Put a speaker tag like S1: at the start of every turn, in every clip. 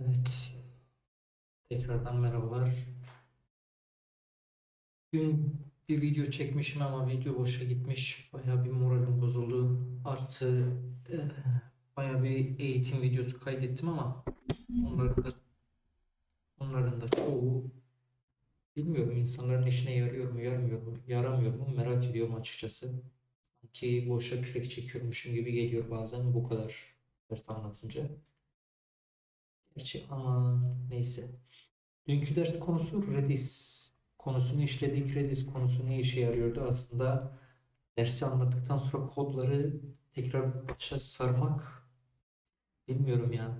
S1: Evet. Tekrardan merhabalar. Dün bir video çekmişim ama video boşa gitmiş. Bayağı bir moralim bozuldu. Artı e, bayağı bir eğitim videosu kaydettim ama onların da onların da çoğu bilmiyorum insanların işine yarıyor mu yarmıyor mu yaramıyor mu merak ediyorum açıkçası. Sanki boşa kürek çekiyormuşum gibi geliyor bazen bu kadar ders anlatınca. Gerçi ama neyse. Dünkü ders konusu Redis konusunu işledik. Redis konusu ne işe yarıyordu? Aslında dersi anlattıktan sonra kodları tekrar başa sarmak bilmiyorum ya.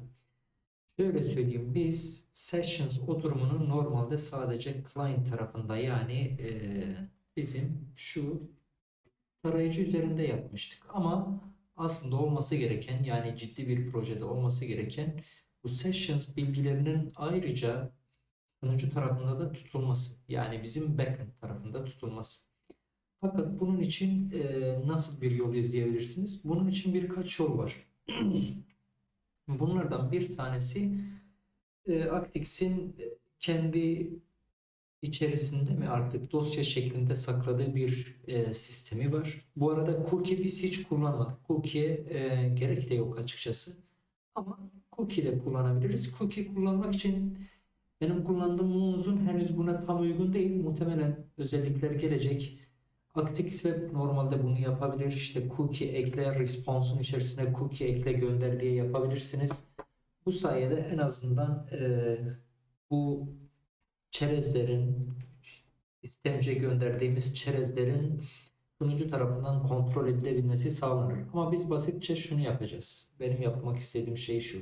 S1: Şöyle söyleyeyim biz sessions oturumunu normalde sadece client tarafında yani eee, bizim şu tarayıcı üzerinde yapmıştık. Ama aslında olması gereken yani ciddi bir projede olması gereken bu sessions bilgilerinin ayrıca sunucu tarafında da tutulması. Yani bizim backend tarafında tutulması. Fakat bunun için e, nasıl bir yol izleyebilirsiniz? Bunun için birkaç yol var. Bunlardan bir tanesi e, Actix'in kendi içerisinde mi artık dosya şeklinde sakladığı bir e, sistemi var. Bu arada cookie biz hiç kullanmadık. Cookie'ye e, gerek de yok açıkçası. Ama cookie de kullanabiliriz. Cookie kullanmak için benim kullandığım Moonz'un henüz buna tam uygun değil. Muhtemelen özellikler gelecek. Actix Web normalde bunu yapabilir. İşte cookie ekle, response'un içerisine cookie ekle gönder diye yapabilirsiniz. Bu sayede en azından e, bu çerezlerin istemce gönderdiğimiz çerezlerin sunucu tarafından kontrol edilebilmesi sağlanır. Ama biz basitçe şunu yapacağız. Benim yapmak istediğim şey şu.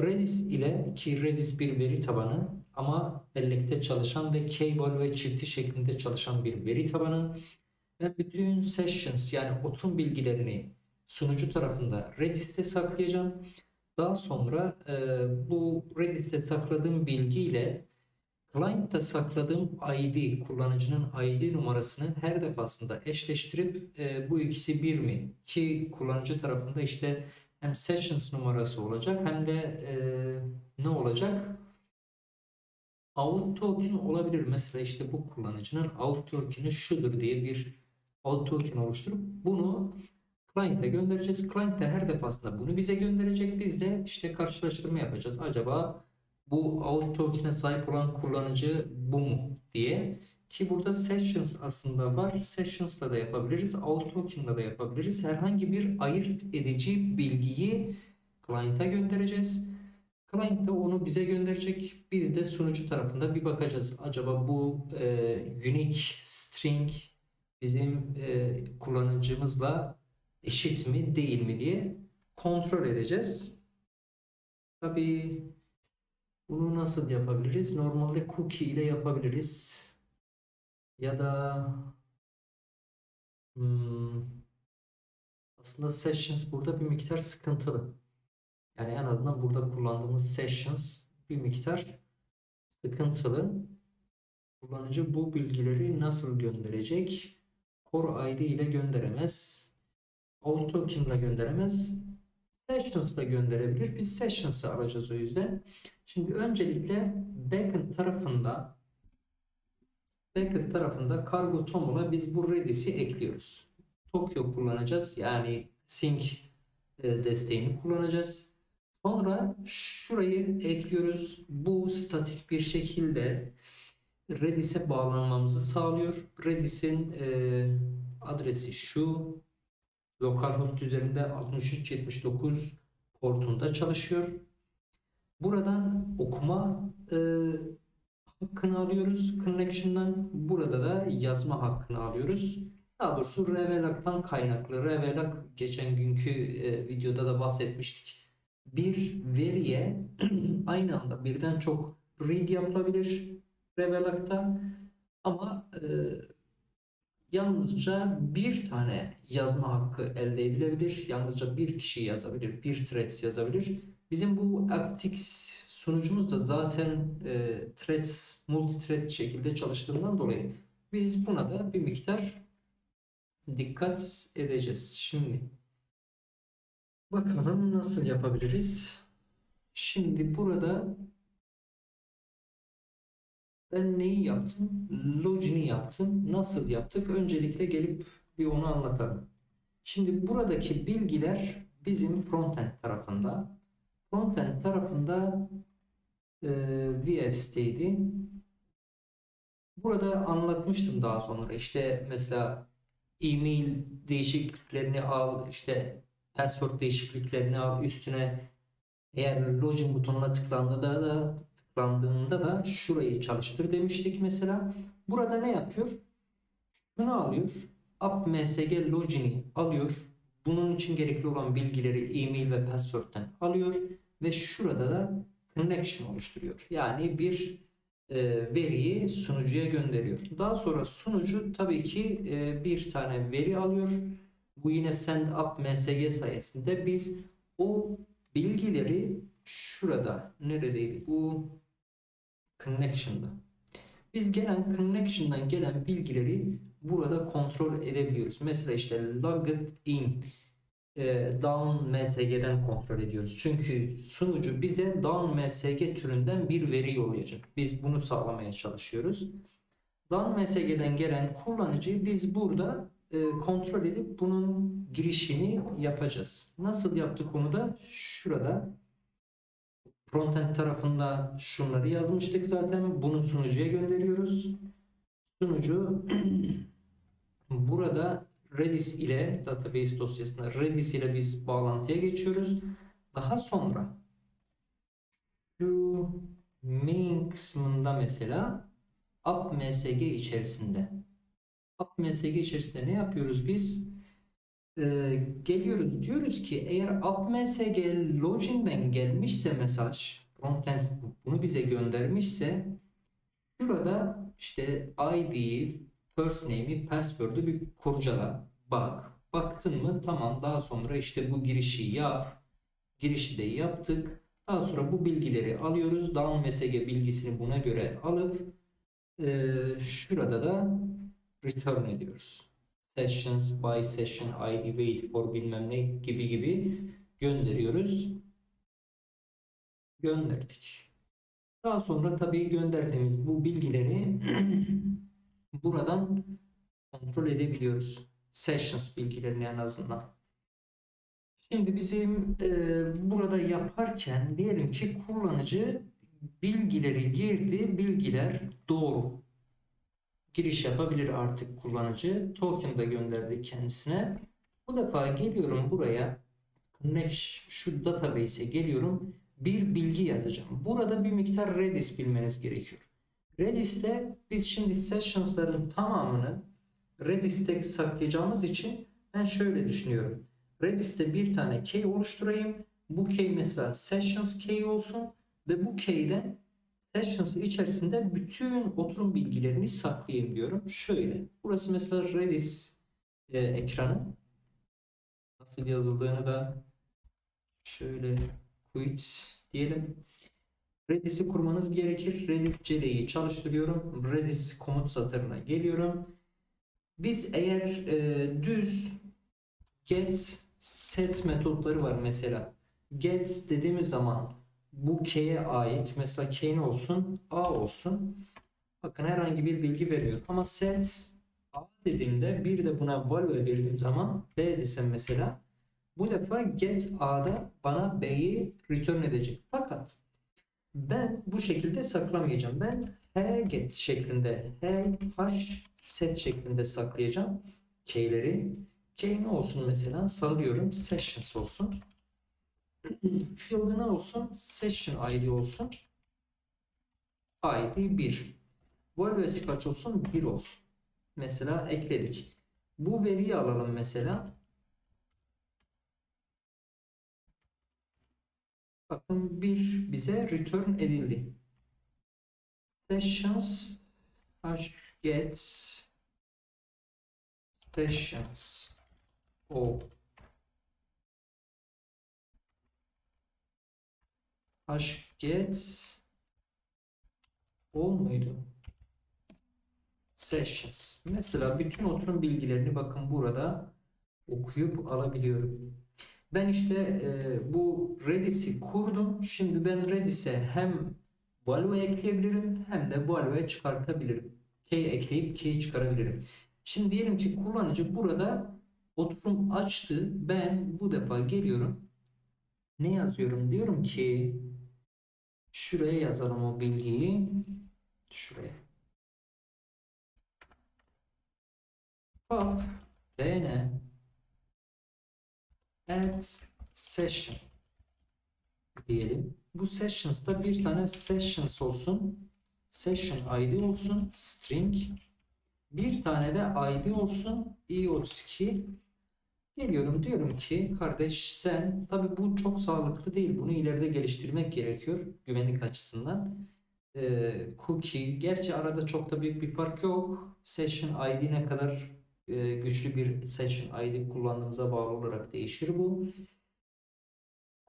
S1: Redis ile ki Redis bir veri tabanı ama bellekte çalışan ve cable ve çifti şeklinde çalışan bir veri tabanı ve bütün sessions yani oturum bilgilerini sunucu tarafında Redis'te saklayacağım. Daha sonra e, bu Redis'te sakladığım bilgi ile client'ta sakladığım ID, kullanıcının ID numarasını her defasında eşleştirip e, bu ikisi bir mi? Ki kullanıcı tarafında işte hem sessions numarası olacak hem de e, ne olacak? Out token olabilir. Mesela işte bu kullanıcının out token'i şudur diye bir out token oluşturup bunu client'e göndereceğiz. Client de her defasında bunu bize gönderecek. Biz de işte karşılaştırma yapacağız. Acaba bu out token'e sahip olan kullanıcı bu mu diye. Ki burada sessions aslında var. Sessions'la da yapabiliriz. Out token'la da yapabiliriz. Herhangi bir ayırt edici bilgiyi client'a göndereceğiz. Client de onu bize gönderecek. Biz de sunucu tarafında bir bakacağız. Acaba bu e, unique string bizim e, kullanıcımızla eşit mi değil mi diye kontrol edeceğiz. Tabii bunu nasıl yapabiliriz? Normalde cookie ile yapabiliriz. Ya da hmm, aslında sessions burada bir miktar sıkıntılı. Yani en azından burada kullandığımız sessions bir miktar sıkıntılı. Kullanıcı bu bilgileri nasıl gönderecek? Core ID ile gönderemez. Out token ile gönderemez. Sessions ile gönderebilir. Biz Sessions'ı alacağız o yüzden. Şimdi öncelikle backend tarafında backend tarafında Cargo Tom'una biz bu Redis'i ekliyoruz. Tokyo kullanacağız. Yani sync e, desteğini kullanacağız. Sonra şurayı ekliyoruz. Bu statik bir şekilde Redis'e bağlanmamızı sağlıyor. Redis'in e, adresi şu. Localhost üzerinde 6379 portunda çalışıyor. Buradan okuma e, hakkını alıyoruz connection'dan. Burada da yazma hakkını alıyoruz. Daha doğrusu Revelak'tan kaynaklı. Revelak geçen günkü e, videoda da bahsetmiştik. Bir veriye aynı anda birden çok read yapılabilir Revelak'ta ama e, yalnızca bir tane yazma hakkı elde edilebilir. Yalnızca bir kişi yazabilir, bir threads yazabilir. Bizim bu Actix sunucumuz da zaten e, threads, multi-thread şekilde çalıştığından dolayı biz buna da bir miktar dikkat edeceğiz. Şimdi bakalım nasıl yapabiliriz? Şimdi burada ben neyi yaptım? Login'i yaptım. Nasıl yaptık? Öncelikle gelip bir onu anlatalım. Şimdi buradaki bilgiler bizim frontend tarafında. Frontend tarafında e, VF'deydi. Burada anlatmıştım daha sonra. İşte mesela e-mail değişikliklerini al, işte password değişikliklerini al, üstüne eğer login butonuna tıklandığında da tıklandığında da şurayı çalıştır demiştik mesela. Burada ne yapıyor? Şunu alıyor. App msg login'i alıyor. Bunun için gerekli olan bilgileri e-mail ve password'ten alıyor ve şurada da connection oluşturuyor. Yani bir e, veriyi sunucuya gönderiyor. Daha sonra sunucu tabii ki e, bir tane veri alıyor. Bu yine send up msg sayesinde biz o bilgileri şurada neredeydi bu connection'da. Biz gelen connection'dan gelen bilgileri burada kontrol edebiliyoruz. Mesela işte logged in e, down msg'den kontrol ediyoruz. Çünkü sunucu bize down msg türünden bir veri yollayacak. Biz bunu sağlamaya çalışıyoruz. Down msg'den gelen kullanıcıyı biz burada e, kontrol edip bunun girişini yapacağız. Nasıl yaptık onu da şurada frontend tarafında şunları yazmıştık zaten. Bunu sunucuya gönderiyoruz. Sunucu burada Redis ile database dosyasında Redis ile biz bağlantıya geçiyoruz. Daha sonra şu main kısmında mesela app msg içerisinde app msg içerisinde ne yapıyoruz biz? Ee, geliyoruz diyoruz ki eğer app msg login'den gelmişse mesaj frontend bunu bize göndermişse şurada işte ID'yi first name'i, password'u bir kurcala, bak. Baktın mı? Tamam. Daha sonra işte bu girişi yap. Girişi de yaptık. Daha sonra bu bilgileri alıyoruz. Down MSG bilgisini buna göre alıp e, şurada da return ediyoruz. Sessions by session ID wait for bilmem ne gibi gibi gönderiyoruz. Gönderdik. Daha sonra tabii gönderdiğimiz bu bilgileri buradan kontrol edebiliyoruz. Sessions bilgilerini en azından. Şimdi bizim e, burada yaparken diyelim ki kullanıcı bilgileri girdi. Bilgiler doğru. Giriş yapabilir artık kullanıcı. Token da gönderdi kendisine. Bu defa geliyorum buraya. Connect şu database'e geliyorum. Bir bilgi yazacağım. Burada bir miktar Redis bilmeniz gerekiyor. Redis'te biz şimdi sessions'ların tamamını Redis'te saklayacağımız için ben şöyle düşünüyorum. Redis'te bir tane key oluşturayım. Bu key mesela sessions key olsun ve bu key'den sessions içerisinde bütün oturum bilgilerini saklayayım diyorum. Şöyle. Burası mesela Redis e, ekranı. Nasıl yazıldığını da şöyle quit diyelim. Redis'i kurmanız gerekir. Redis CL'yi çalıştırıyorum. Redis komut satırına geliyorum. Biz eğer e, düz get set metotları var mesela. Get dediğimiz zaman bu k'ye ait mesela k ne olsun? A olsun. Bakın herhangi bir bilgi veriyor. Ama set A dediğimde bir de buna value verdiğim zaman B desem mesela bu defa get A'da bana B'yi return edecek. Fakat ben bu şekilde saklamayacağım. Ben h get şeklinde, h h set şeklinde saklayacağım key'leri. Key ne olsun mesela? Sallıyorum. Sessions olsun. Field ne olsun? Session ID olsun. ID 1. Value'si kaç olsun? 1 olsun. Mesela ekledik. Bu veriyi alalım mesela. Bakın bir bize return edildi. Sessions get sessions o get ol muydu? Sessions. Mesela bütün oturum bilgilerini bakın burada okuyup alabiliyorum. Ben işte e, bu Redis'i kurdum. Şimdi ben Redis'e hem value ekleyebilirim hem de value'ye çıkartabilirim. Key ekleyip key çıkarabilirim. Şimdi diyelim ki kullanıcı burada oturum açtı. Ben bu defa geliyorum. Ne yazıyorum? Diyorum ki şuraya yazalım o bilgiyi. Şuraya. Pop dn add session diyelim. Bu sessions'ta bir tane sessions olsun. Session ID olsun. String. Bir tane de ID olsun. i32. Geliyorum diyorum ki kardeş sen tabi bu çok sağlıklı değil. Bunu ileride geliştirmek gerekiyor güvenlik açısından. Ee, cookie gerçi arada çok da büyük bir fark yok. Session ID ne kadar e, güçlü bir session ID kullandığımıza bağlı olarak değişir bu.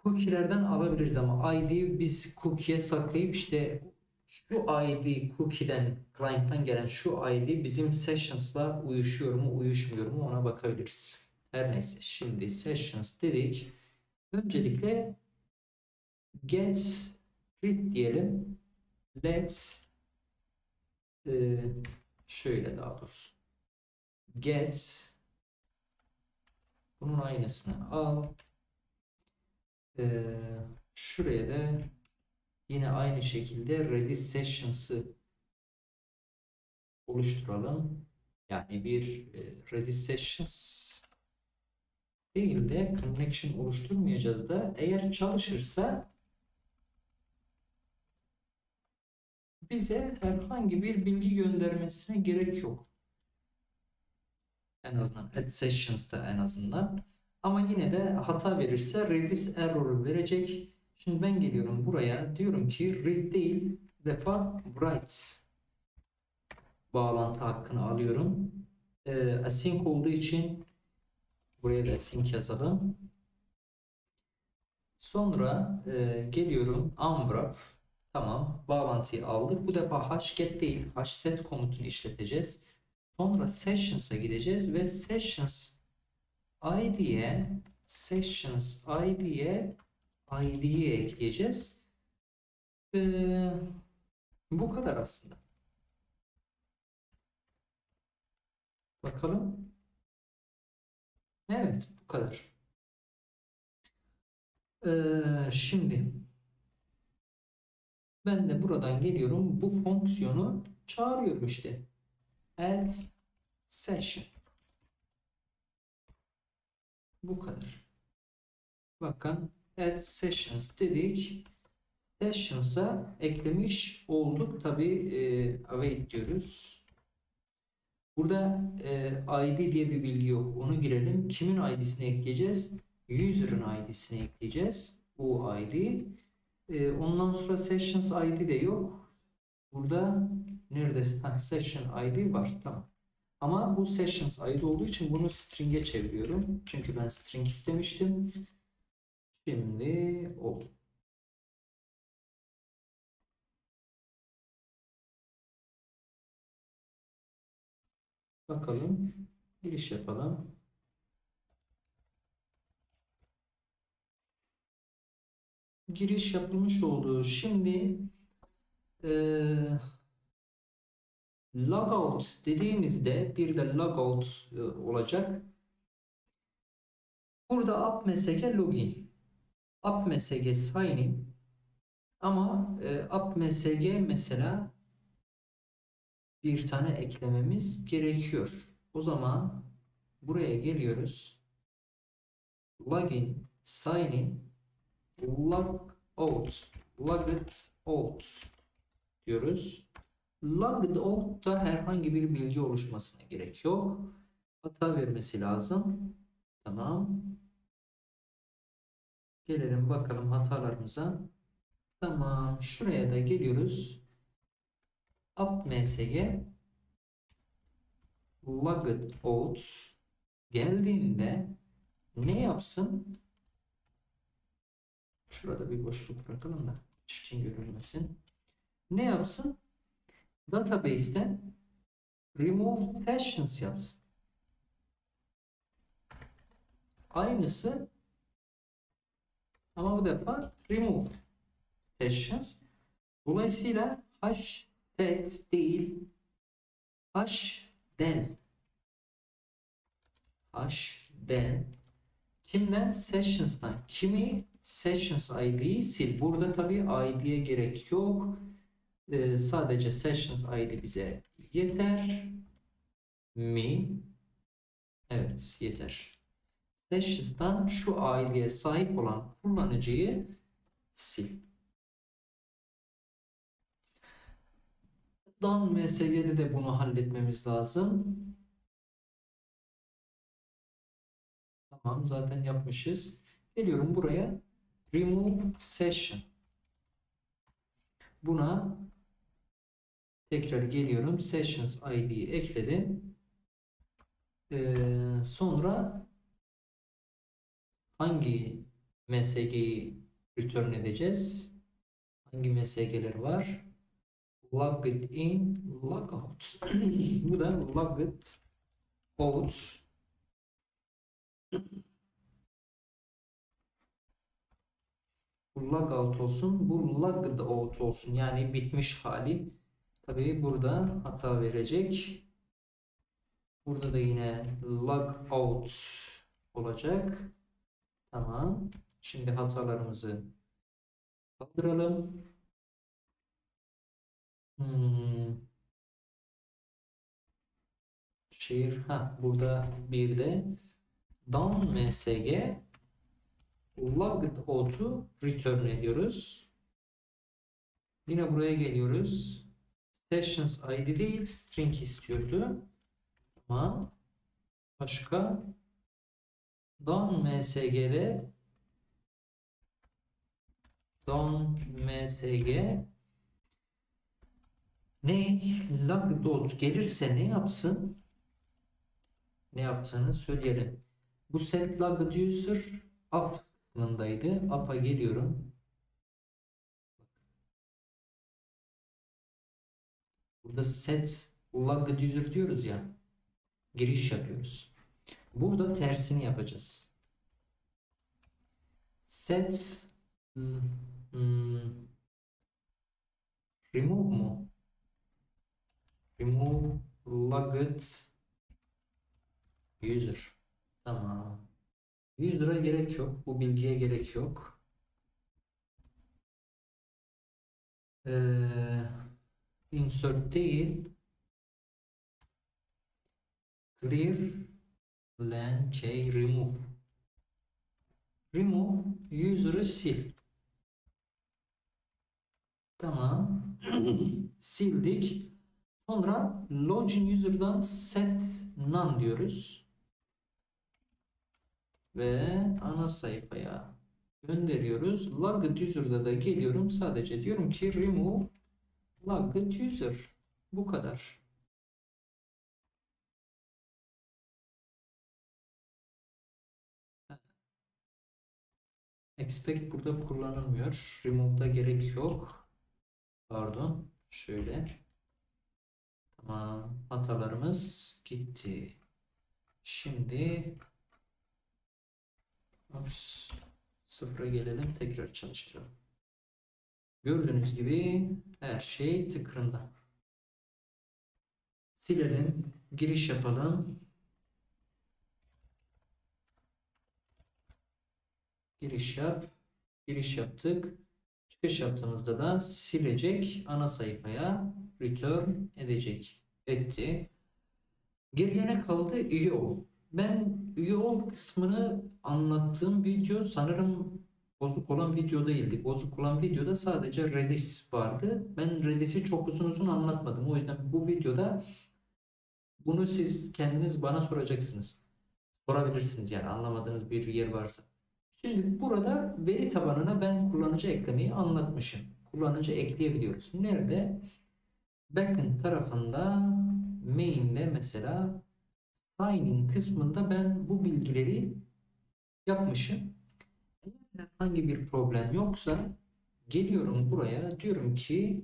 S1: Cookie'lerden alabiliriz ama ID biz cookie'ye saklayıp işte şu ID cookie'den client'tan gelen şu ID bizim sessions'la uyuşuyor mu uyuşmuyor mu ona bakabiliriz. Her neyse şimdi sessions dedik. Öncelikle get read diyelim. Let's e, şöyle daha doğrusu get bunun aynısını al ee, şuraya da yine aynı şekilde Redis Sessions'ı oluşturalım. Yani bir e, Redis Sessions değil de connection oluşturmayacağız da eğer çalışırsa bize herhangi bir bilgi göndermesine gerek yok. En azından add sessions'ta en azından. Ama yine de hata verirse Redis error verecek. Şimdi ben geliyorum buraya diyorum ki read değil defa write bağlantı hakkını alıyorum. E, async olduğu için buraya da async yazalım. Sonra e, geliyorum unwrap tamam bağlantıyı aldık. Bu defa hget değil hset komutunu işleteceğiz. Sonra sessions'a gideceğiz ve sessions id'ye sessions id'ye id'yi ekleyeceğiz. Ee, bu kadar aslında. Bakalım. Evet bu kadar. Ee, şimdi ben de buradan geliyorum. Bu fonksiyonu çağırıyorum işte. Add session. Bu kadar. Bakın add sessions dedik. Sessions'a eklemiş olduk. Tabi e, await diyoruz. Burada e, ID diye bir bilgi yok. Onu girelim. Kimin ID'sini ekleyeceğiz? User'ın ID'sini ekleyeceğiz. Bu ID. E, ondan sonra sessions ID de yok. Burada nerede? Ha, session ID var. Tamam. Ama bu sessions ait olduğu için bunu string'e çeviriyorum. Çünkü ben string istemiştim. Şimdi oldu. Bakalım. Giriş yapalım. Giriş yapılmış oldu. Şimdi eee Logout dediğimizde bir de logout e, olacak. Burada appmsg login. appmsg sign in. Ama e, appmsg mesela bir tane eklememiz gerekiyor. O zaman buraya geliyoruz. Login, sign in, log out, logged out diyoruz. Logged out'ta herhangi bir bilgi oluşmasına gerek yok. Hata vermesi lazım. Tamam. Gelelim bakalım hatalarımıza. Tamam. Şuraya da geliyoruz. Appmsg logged out geldiğinde ne yapsın? Şurada bir boşluk bırakalım da çirkin görünmesin. Ne yapsın? database'ten remove sessions yapsın. Aynısı Ama bu defa remove sessions. Dolayısıyla h set değil h den h den kimden sessions'tan kimi sessions id'yi sil. Burada tabi id'ye gerek yok. Ee, sadece sessions id bize yeter mi? Evet yeter. Sessions'tan şu id'ye sahip olan kullanıcıyı sil. Dan MSG'de de bunu halletmemiz lazım. Tamam zaten yapmışız. Geliyorum buraya. Remove session. Buna tekrar geliyorum. Sessions ID'yi ekledim. Ee, sonra hangi MSG'yi return edeceğiz? Hangi MSG'ler var? Logged in, logout. Bu da logged out. Bu logout olsun. Bu logged out olsun. Yani bitmiş hali. Tabii burada hata verecek. Burada da yine log out olacak. Tamam. Şimdi hatalarımızı kaldıralım. Hmm. Şehir. Ha, burada bir de down msg logged out'u return ediyoruz. Yine buraya geliyoruz. Sessions ID değil string istiyordu. Ama başka down msg'de down msg ne logged out gelirse ne yapsın? Ne yaptığını söyleyelim. Bu set logged user up kısmındaydı. Up'a geliyorum. Burada set logged user diyoruz ya. Giriş yapıyoruz. Burada tersini yapacağız. Set hmm, hmm, remove mu? Remove logged user. Tamam. 100 lira gerek yok. Bu bilgiye gerek yok. Ee, insert değil. Clear len key remove. Remove user'ı sil. Tamam. Sildik. Sonra login user'dan set none diyoruz. Ve ana sayfaya gönderiyoruz. Logged user'da da geliyorum. Sadece diyorum ki remove logged user. Bu kadar. Expect burada kullanılmıyor. Remove'da gerek yok. Pardon. Şöyle. Tamam. Hatalarımız gitti. Şimdi Ups. Sıfıra gelelim. Tekrar çalıştıralım. Gördüğünüz gibi her şey tıkırında. Silelim. Giriş yapalım. Giriş yap. Giriş yaptık. Çıkış yaptığımızda da silecek. Ana sayfaya return edecek. Etti. Geriye ne kaldı? Üye ol. Ben üye ol kısmını anlattığım video sanırım bozuk olan video değildi. Bozuk olan videoda sadece Redis vardı. Ben Redis'i çok uzun uzun anlatmadım. O yüzden bu videoda bunu siz kendiniz bana soracaksınız. Sorabilirsiniz yani anlamadığınız bir yer varsa. Şimdi burada veri tabanına ben kullanıcı eklemeyi anlatmışım. Kullanıcı ekleyebiliyoruz. Nerede? Backend tarafında main'de mesela sign kısmında ben bu bilgileri yapmışım. Eğer herhangi bir problem yoksa geliyorum buraya diyorum ki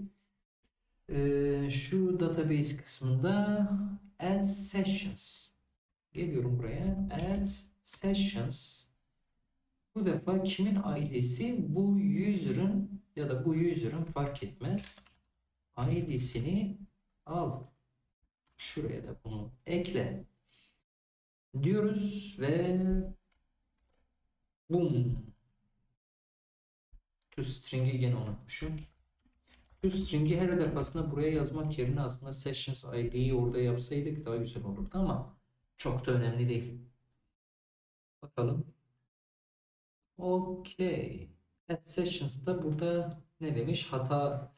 S1: e, şu database kısmında add sessions geliyorum buraya add sessions Bu defa kimin ID'si? Bu user'ın ya da bu user'ın fark etmez. ID'sini al. Şuraya da bunu ekle. Diyoruz ve boom. To string'i gene unutmuşum. To string'i her defasında buraya yazmak yerine aslında sessions ID'yi orada yapsaydık daha güzel olurdu ama çok da önemli değil. Bakalım. Okey. At sessions'da burada ne demiş? Hata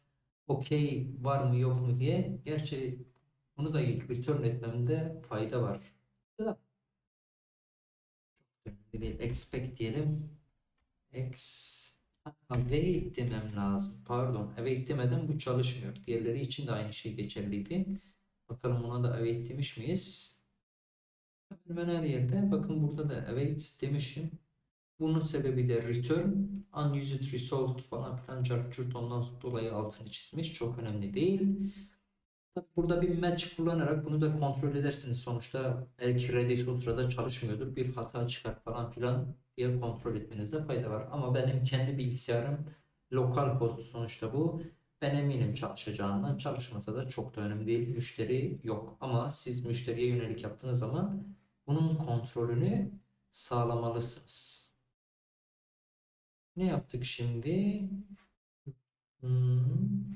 S1: okey var mı yok mu diye. Gerçi bunu da return etmemde fayda var. Çok önemli değil. Expect diyelim. Ex await demem lazım. Pardon. Await demeden bu çalışmıyor. Diğerleri için de aynı şey geçerliydi. Bakalım ona da await demiş miyiz? Hemen her yerde. Bakın burada da await demişim. Bunun sebebi de return, unused result falan filan cart ondan dolayı altını çizmiş. Çok önemli değil. Tabii burada bir match kullanarak bunu da kontrol edersiniz. Sonuçta belki Redis o sırada çalışmıyordur. Bir hata çıkar falan filan diye kontrol etmenizde fayda var. Ama benim kendi bilgisayarım lokal host sonuçta bu. Ben eminim çalışacağından. Çalışmasa da çok da önemli değil. Müşteri yok. Ama siz müşteriye yönelik yaptığınız zaman bunun kontrolünü sağlamalısınız. Ne yaptık şimdi? Hmm.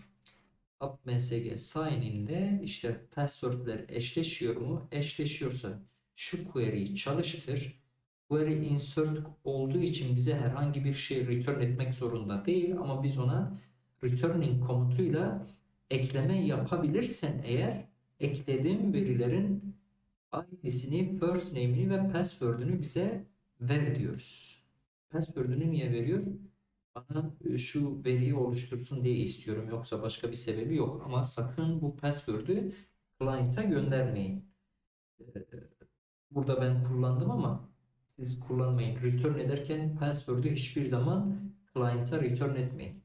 S1: AppMSG sign in'de işte password'ler eşleşiyor mu? Eşleşiyorsa şu query'yi çalıştır. Query insert olduğu için bize herhangi bir şey return etmek zorunda değil ama biz ona returning komutuyla ekleme yapabilirsen eğer eklediğim verilerin ID'sini, first name'ini ve password'ünü bize ver diyoruz. Password'ünü niye veriyor? Bana e, şu veriyi oluştursun diye istiyorum. Yoksa başka bir sebebi yok. Ama sakın bu password'ü client'a göndermeyin. E, burada ben kullandım ama siz kullanmayın. Return ederken password'ü hiçbir zaman client'a return etmeyin.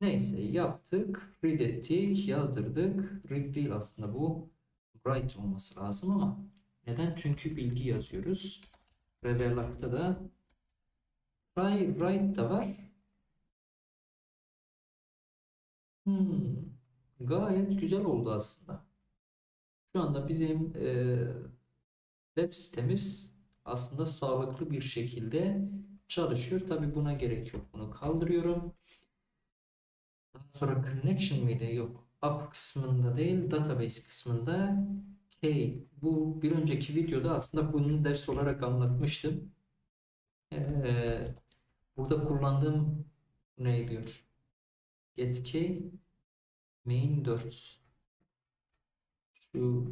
S1: Neyse yaptık. Read ettik. Yazdırdık. Read değil aslında bu. Write olması lazım ama neden? Çünkü bilgi yazıyoruz. Rebellac'ta da try write da var. Hmm, gayet güzel oldu aslında. Şu anda bizim e, web sitemiz aslında sağlıklı bir şekilde çalışıyor. Tabi buna gerek yok. Bunu kaldırıyorum. Daha sonra connection mıydı? Yok. App kısmında değil, database kısmında K. Bu bir önceki videoda aslında bunun ders olarak anlatmıştım. Ee, burada kullandığım ne diyor? Getki main 4 şu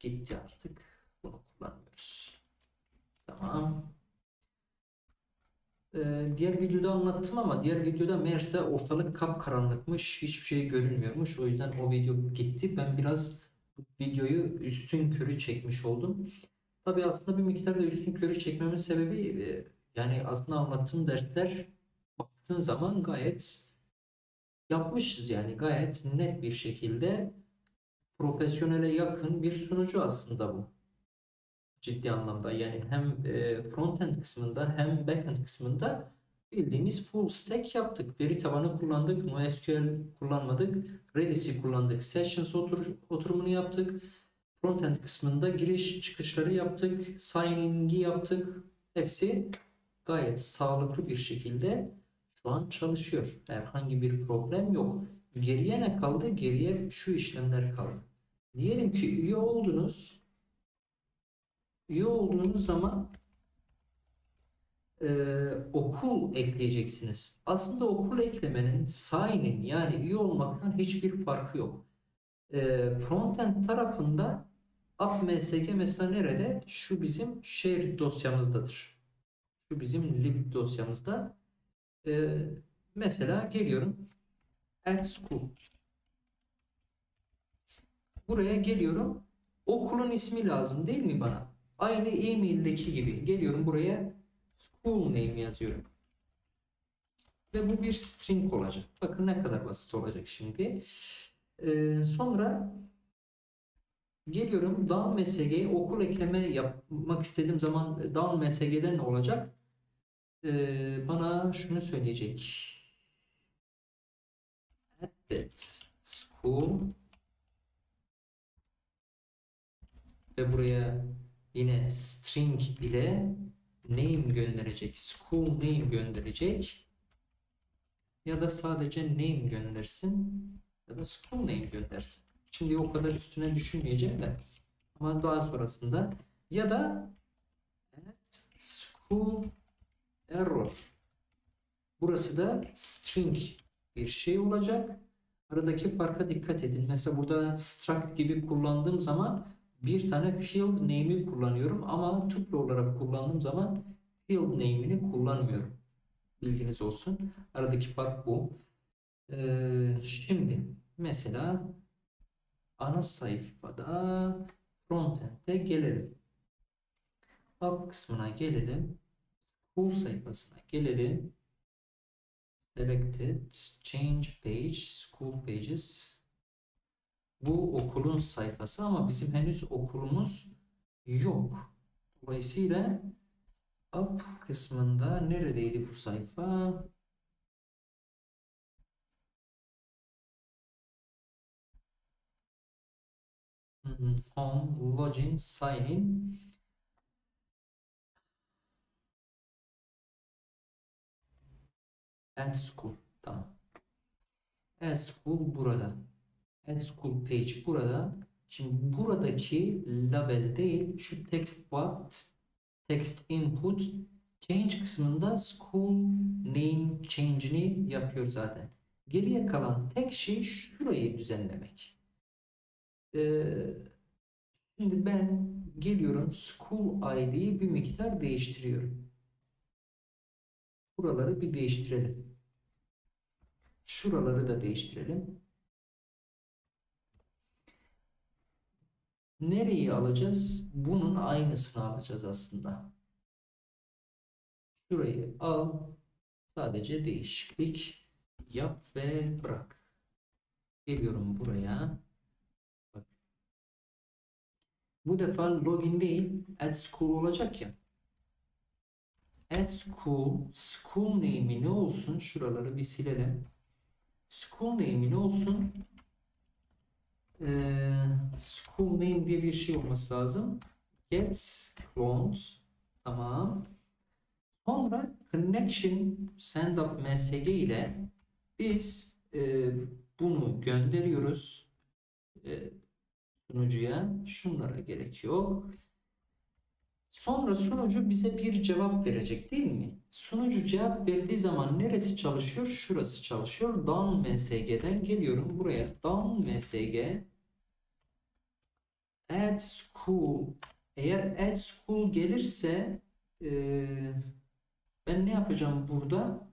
S1: gitti artık. Bunu kullanmıyoruz. Tamam. Ee, diğer videoda anlattım ama diğer videoda meğerse ortalık kapkaranlıkmış. Hiçbir şey görünmüyormuş. O yüzden o video gitti. Ben biraz videoyu üstün körü çekmiş oldum. Tabii aslında bir miktar da üstün körü çekmemin sebebi e, yani aslında anlattığım dersler baktığın zaman gayet yapmışız yani gayet net bir şekilde profesyonele yakın bir sunucu aslında bu. Ciddi anlamda yani hem e, frontend kısmında hem backend kısmında bildiğimiz full stack yaptık. Veri tabanı kullandık, NoSQL kullanmadık, Redis'i kullandık, Sessions otur oturumunu yaptık. Frontend kısmında giriş çıkışları yaptık, signing'i yaptık. Hepsi gayet sağlıklı bir şekilde şu an çalışıyor. Herhangi bir problem yok. Geriye ne kaldı? Geriye şu işlemler kaldı. Diyelim ki üye oldunuz. Üye olduğunuz zaman e, okul ekleyeceksiniz. Aslında okul eklemenin sign'in yani üye olmaktan hiçbir farkı yok. E, frontend tarafında app.msg mesela nerede? Şu bizim shared dosyamızdadır. Şu bizim lib dosyamızda. E, mesela geliyorum. At school. Buraya geliyorum. Okulun ismi lazım değil mi bana? Aynı e-mail'deki gibi. Geliyorum buraya school name yazıyorum. Ve bu bir string olacak. Bakın ne kadar basit olacak şimdi. Ee, sonra geliyorum down msg'ye okul ekleme yapmak istediğim zaman down msg'de ne olacak? Ee, bana şunu söyleyecek. At that school ve buraya yine string ile name gönderecek. School name gönderecek. Ya da sadece name göndersin ya da school name göndersin. Şimdi o kadar üstüne düşünmeyeceğim de ama daha sonrasında ya da at school error. Burası da string bir şey olacak. Aradaki farka dikkat edin. Mesela burada struct gibi kullandığım zaman bir tane field name'i kullanıyorum ama tuple olarak kullandığım zaman field name'ini kullanmıyorum. Bilginiz olsun. Aradaki fark bu. Ee, şimdi mesela ana sayfada frontend'e gelelim. Hub kısmına gelelim. School sayfasına gelelim. Selected Change Page School Pages bu okulun sayfası ama bizim henüz okulumuz yok. Dolayısıyla up kısmında neredeydi bu sayfa? Hmm, home, login, sign in. And school. Tamam. And school burada. Add school page burada. Şimdi buradaki label değil şu text what text input change kısmında school name change'ini yapıyor zaten. Geriye kalan tek şey şurayı düzenlemek. Ee, şimdi ben geliyorum school id'yi bir miktar değiştiriyorum. Buraları bir değiştirelim. Şuraları da değiştirelim. Nereyi alacağız? Bunun aynısını alacağız aslında. Şurayı al. Sadece değişiklik yap ve bırak. Geliyorum buraya. Bak. Bu defa login değil, add school olacak ya. Add school, school name'i ne olsun? Şuraları bir silelim. School name'i ne olsun? Ee, school name diye bir şey olması lazım. Get clones. Tamam. Sonra connection send up msg ile biz e, bunu gönderiyoruz e, sunucuya. Şunlara gerek yok. Sonra sunucu bize bir cevap verecek değil mi? Sunucu cevap verdiği zaman neresi çalışıyor? Şurası çalışıyor. Down msg'den geliyorum buraya. Down msg add school eğer add school gelirse e, ben ne yapacağım burada?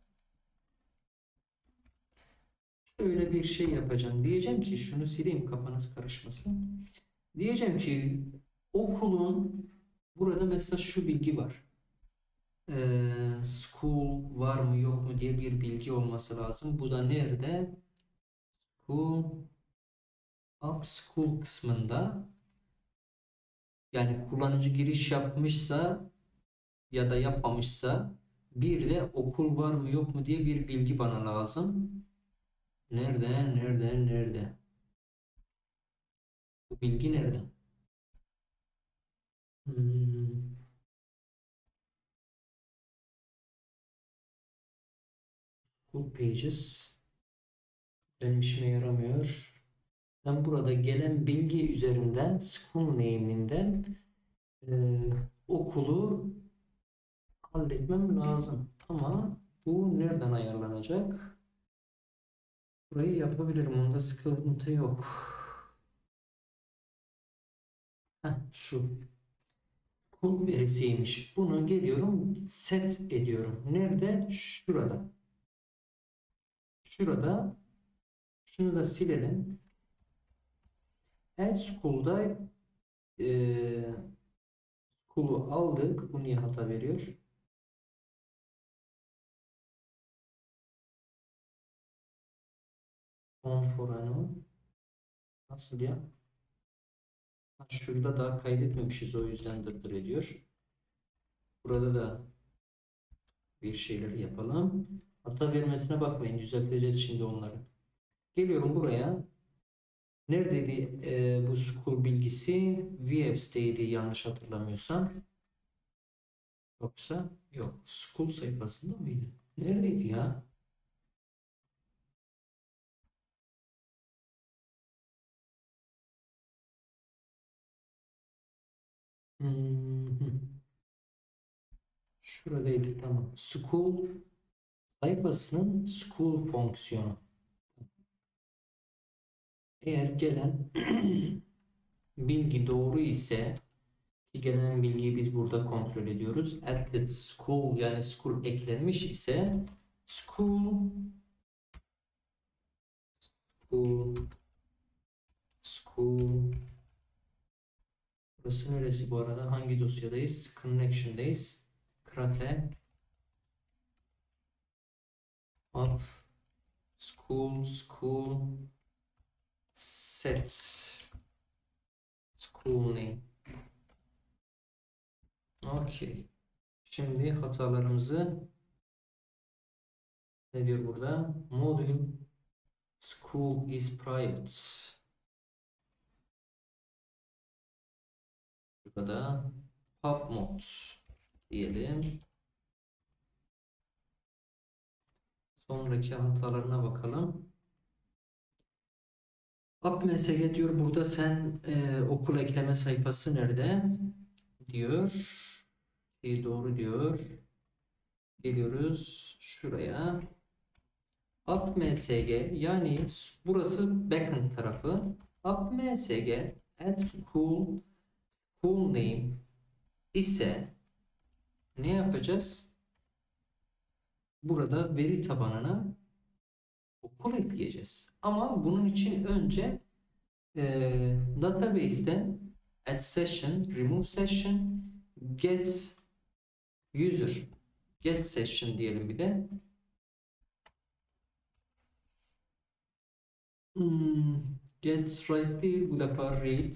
S1: Şöyle bir şey yapacağım. Diyeceğim ki şunu sileyim kafanız karışmasın. Diyeceğim ki okulun burada mesela şu bilgi var. Ee, school var mı yok mu diye bir bilgi olması lazım. Bu da nerede? School up school kısmında yani kullanıcı giriş yapmışsa ya da yapmamışsa bir de okul var mı yok mu diye bir bilgi bana lazım. Nerede? Nerede? Nerede? Bu bilgi nerede? Hmm. Pages benim işime yaramıyor. Ben burada gelen bilgi üzerinden school name'inden e, okulu halletmem lazım. Ama bu nereden ayarlanacak? Burayı yapabilirim. Onda sıkıntı yok. Heh, şu. Kul verisiymiş. Bunu geliyorum set ediyorum. Nerede? Şurada. Şurada. Şunu da silelim. Add school'da e, school'u aldık. Bu niye hata veriyor? On for. Nasıl ya? Şurada daha kaydetmemişiz o yüzden dırdır ediyor. Burada da bir şeyleri yapalım. Hata vermesine bakmayın. Düzelteceğiz şimdi onları. Geliyorum buraya. Neredeydi e, bu school bilgisi? VF'deydi yanlış hatırlamıyorsam. Yoksa yok. School sayfasında mıydı? Neredeydi ya? Hmm. Şuradaydı tamam. School sayfasının school fonksiyonu. Eğer gelen bilgi doğru ise ki gelen bilgiyi biz burada kontrol ediyoruz. At school yani school eklenmiş ise school school school Burası neresi bu arada? Hangi dosyadayız? Connection'dayız. Krate up school school set school name Okey. Şimdi hatalarımızı ne diyor burada? Module school is private. Burada pub mod diyelim. Sonraki hatalarına bakalım. UpMSG diyor burada sen e, okul ekleme sayfası nerede? Diyor. E, doğru diyor. Geliyoruz şuraya. UpMSG yani burası backend tarafı. UpMSG add school school name ise ne yapacağız? Burada veri tabanına okul ekleyeceğiz. Ama bunun için önce e, database'ten add session, remove session, get user, get session diyelim bir de. Hmm, get right değil bu defa read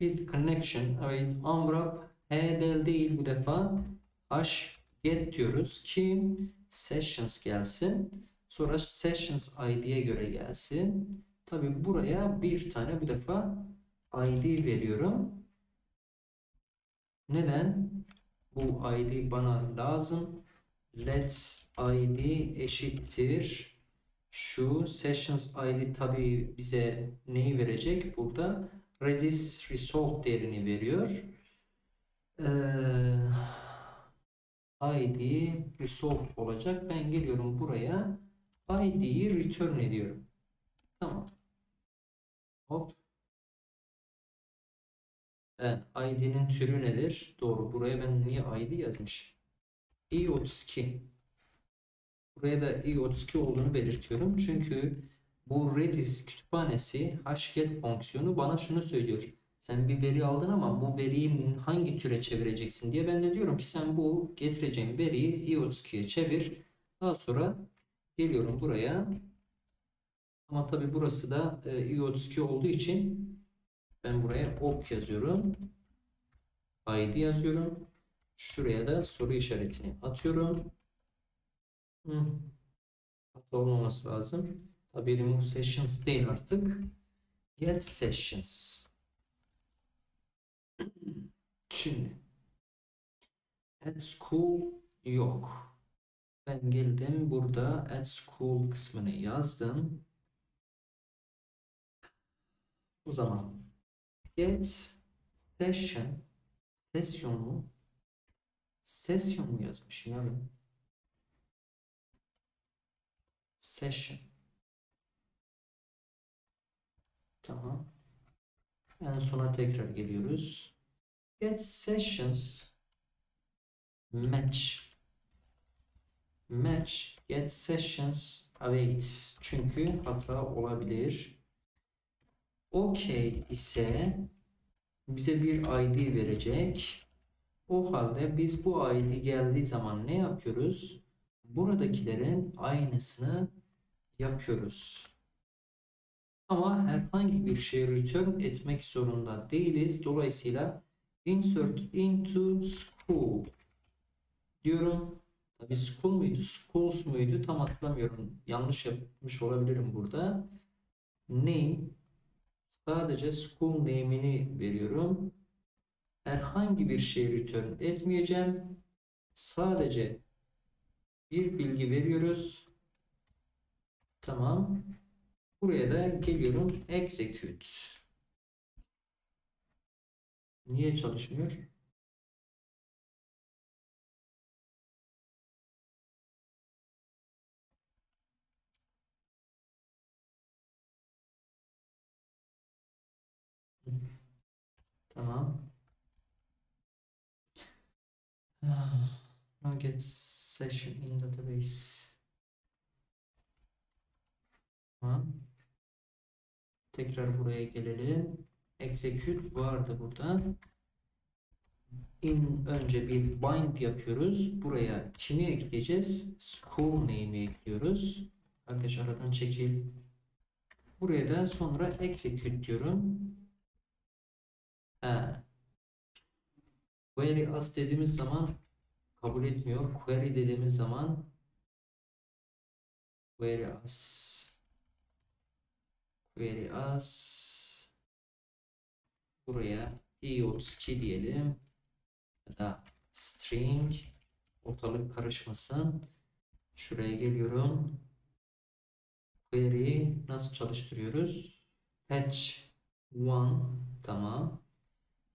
S1: Build connection. Evet. Unwrap HDL değil bu defa. H get diyoruz. Kim? Sessions gelsin. Sonra sessions id'ye göre gelsin. Tabi buraya bir tane bu defa id veriyorum. Neden? Bu id bana lazım. Let's id eşittir. Şu sessions id tabi bize neyi verecek? Burada Redis result değerini veriyor. Ee, id result olacak. Ben geliyorum buraya. id'yi return ediyorum. Tamam. Hop. Evet, id'nin türü nedir? Doğru. Buraya ben niye id yazmış? i32. Buraya da i32 olduğunu belirtiyorum. Çünkü bu Redis kütüphanesi hget fonksiyonu bana şunu söylüyor. Sen bir veri aldın ama bu veriyi hangi türe çevireceksin diye ben de diyorum ki sen bu getireceğin veriyi i32'ye çevir. Daha sonra geliyorum buraya. Ama tabi burası da e, i32 olduğu için ben buraya ok yazıyorum. id yazıyorum. Şuraya da soru işaretini atıyorum. Hı. Hata olmaması lazım. Tabi remove sessions değil artık. Get sessions. Şimdi add school yok. Ben geldim burada add school kısmını yazdım. O zaman get session mu? Session mu yazmışım yani? Session. Tamam. En sona tekrar geliyoruz. Get sessions match match get sessions awaits çünkü hata olabilir. OK ise bize bir ID verecek. O halde biz bu ID geldiği zaman ne yapıyoruz? Buradakilerin aynısını yapıyoruz. Ama herhangi bir şey return etmek zorunda değiliz. Dolayısıyla insert into school diyorum. Tabii school muydu? Schools muydu? Tam hatırlamıyorum. Yanlış yapmış olabilirim burada. Name sadece school name'ini veriyorum. Herhangi bir şey return etmeyeceğim. Sadece bir bilgi veriyoruz. Tamam. Buraya da geliyorum execute. Niye çalışmıyor? Tamam. Ah, Now get session in database. Tamam. Tekrar buraya gelelim. Execute vardı burada. In önce bir bind yapıyoruz. Buraya kimi ekleyeceğiz? School name'i ekliyoruz. Kardeş aradan çekil. Buraya da sonra execute diyorum. Ha. Query as dediğimiz zaman kabul etmiyor. Query dediğimiz zaman query as query as buraya i32 diyelim ya da string ortalık karışmasın. Şuraya geliyorum. Query nasıl çalıştırıyoruz? Fetch one tamam.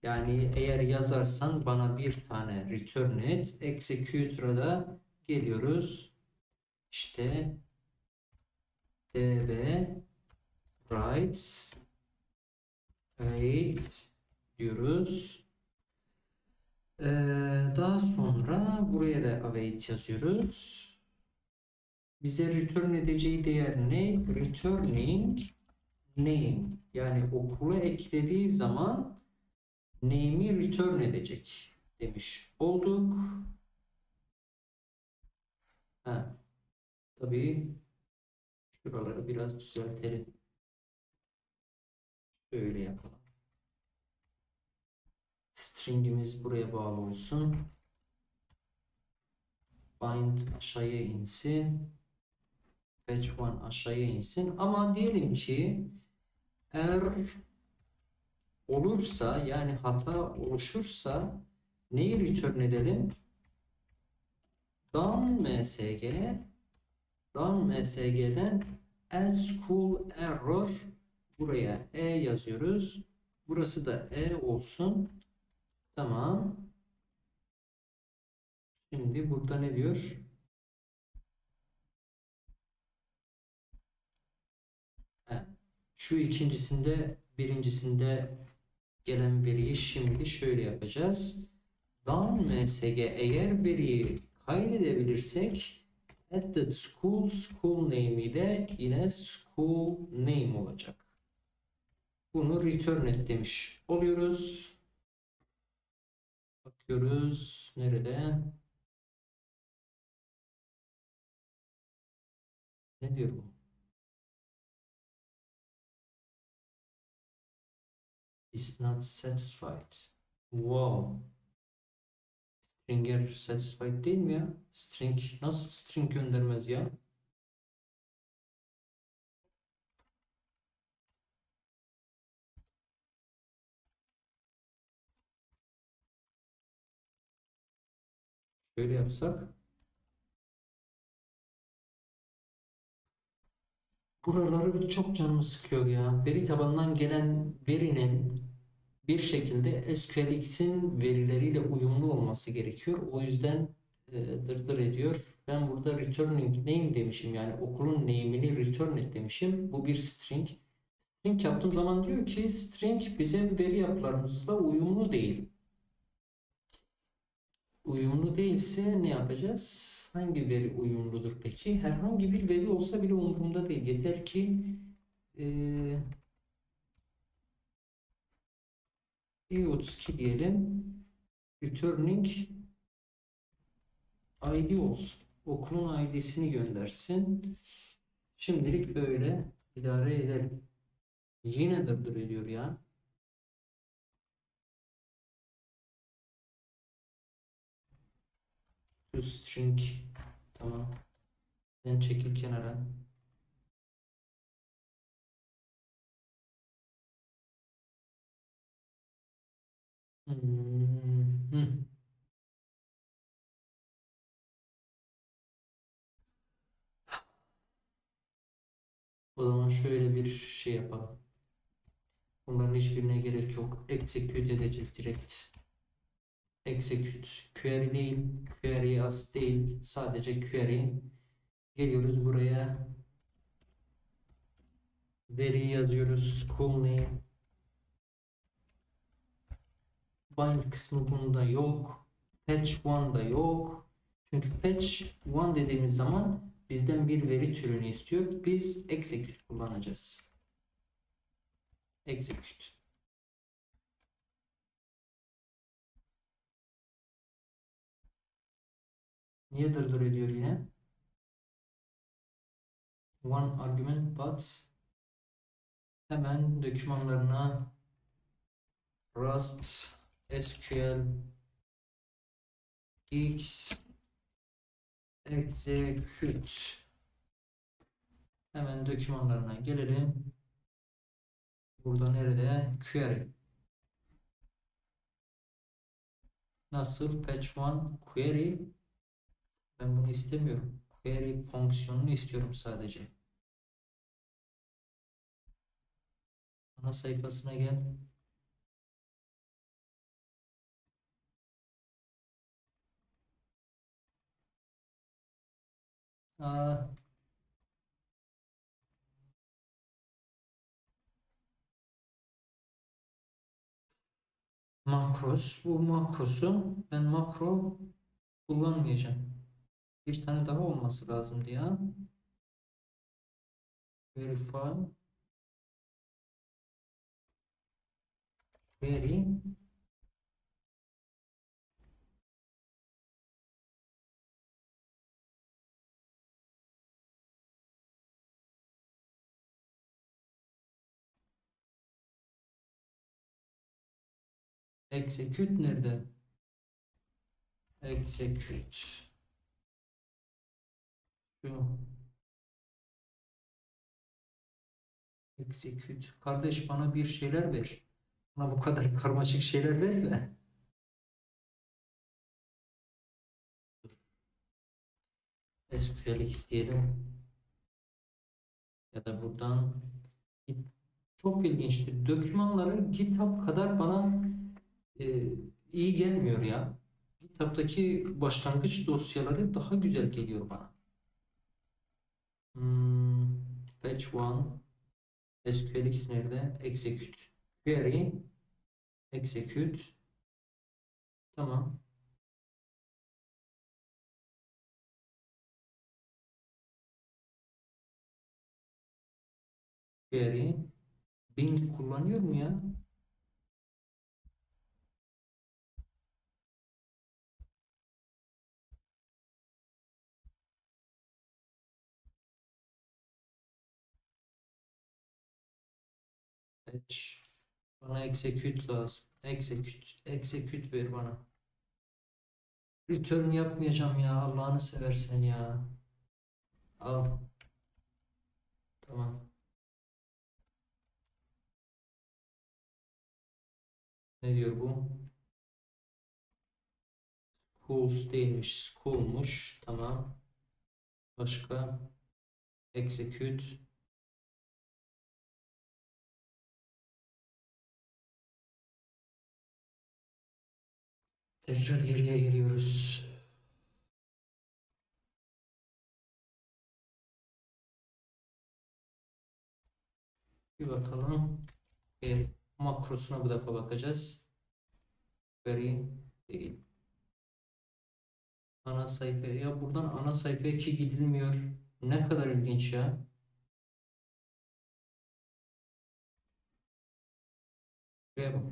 S1: Yani eğer yazarsan bana bir tane return et. Executor'a da geliyoruz. İşte db write wait diyoruz. Ee, daha sonra buraya da await yazıyoruz. Bize return edeceği değer ne? Returning name. Yani okula eklediği zaman name'i return edecek demiş olduk. Ha, tabii şuraları biraz düzeltelim. Şöyle yapalım. Stringimiz buraya bağlı olsun. Bind aşağıya insin. Fetch one aşağıya insin. Ama diyelim ki eğer olursa yani hata oluşursa neyi return edelim? down msg down msg'den as cool error buraya e yazıyoruz. Burası da e olsun. Tamam. Şimdi burada ne diyor? Şu ikincisinde birincisinde gelen veriyi şimdi şöyle yapacağız. Down msg eğer veriyi kaydedebilirsek added school school name'i de yine school name olacak. Bunu return et demiş oluyoruz. Bakıyoruz nerede? Ne diyor bu? is not satisfied. Wow. Stringer satisfied değil mi ya? String nasıl string göndermez ya? Şöyle yapsak. Buraları çok canımı sıkıyor ya. Veri tabanından gelen verinin bir şekilde SQLX'in verileriyle uyumlu olması gerekiyor. O yüzden e, dırdır ediyor. Ben burada returning name demişim. Yani okulun name'ini return et demişim. Bu bir string. String yaptığım zaman diyor ki string bize veri yapılarımızla uyumlu değil. Uyumlu değilse ne yapacağız? Hangi veri uyumludur peki? Herhangi bir veri olsa bile umurumda değil. Yeter ki e, i32 diyelim. Returning ID olsun. Okulun ID'sini göndersin. Şimdilik böyle idare edelim. Yine dırdır ediyor ya. String tamam. Sen çekil kenara. Hmm, hmm. O zaman şöyle bir şey yapalım. Bunların hiçbirine gerek yok. Execute edeceğiz direkt. Execute. Query değil. Query as değil. Sadece query. Geliyoruz buraya. Veri yazıyoruz. School name. Bind kısmı bunda yok. Patch 1 da yok. Çünkü patch 1 dediğimiz zaman bizden bir veri türünü istiyor. Biz execute kullanacağız. Execute. Niye dırdır ediyor yine? One argument but hemen dokümanlarına Rust SQL X execute hemen dokümanlarına gelelim. Burada nerede? Query. Nasıl? Patch 1 query. Ben bunu istemiyorum. Query fonksiyonunu istiyorum sadece. Ana sayfasına gel. Aa, makros. Bu makrosu ben makro kullanmayacağım. Bir tane daha olması lazımdı ya. Verify. Query. Execute nerede? Execute. Şu. Execute. Kardeş bana bir şeyler ver. Bana bu kadar karmaşık şeyler verme. SQLX diyelim. Ya da buradan çok ilginçtir. Dokümanları GitHub kadar bana e, iyi gelmiyor ya. GitHub'daki başlangıç dosyaları daha güzel geliyor bana. Hmm, patch 1 SQLX nerede? Execute. Query execute tamam. Query bind kullanıyor mu ya? Patch. Bana execute lazım. Execute. Execute ver bana. Return yapmayacağım ya. Allah'ını seversen ya. Al. Tamam. Ne diyor bu? Schools değilmiş. School'muş. Tamam. Başka. Execute. Tekrar geriye geliyoruz. Bir bakalım. E, makrosuna bu defa bakacağız. Query değil. Ana sayfaya. Ya buradan ana sayfaya ki gidilmiyor. Ne kadar ilginç ya. Şuraya bak.